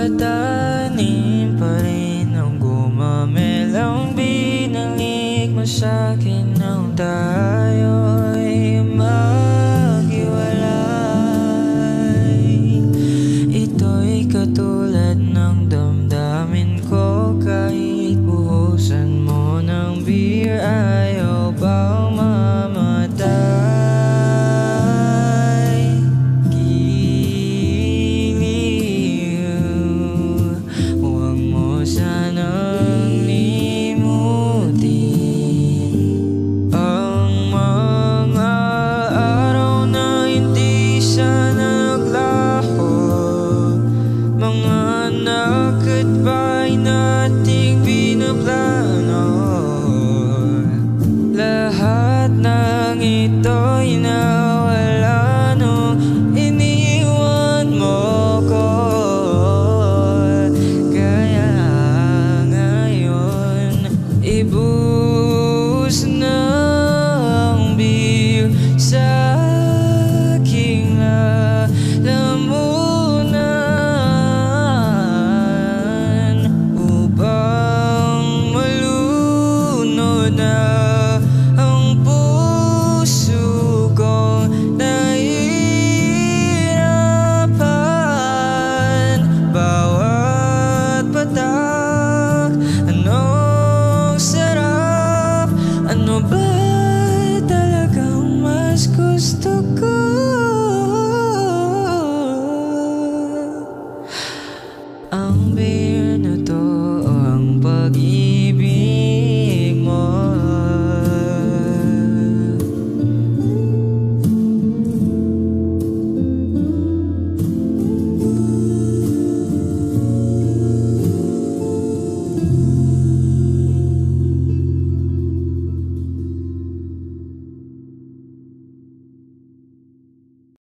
Tatanim pa rin ang gumamel Ang binalik mo sa'kin ng dayon I'll be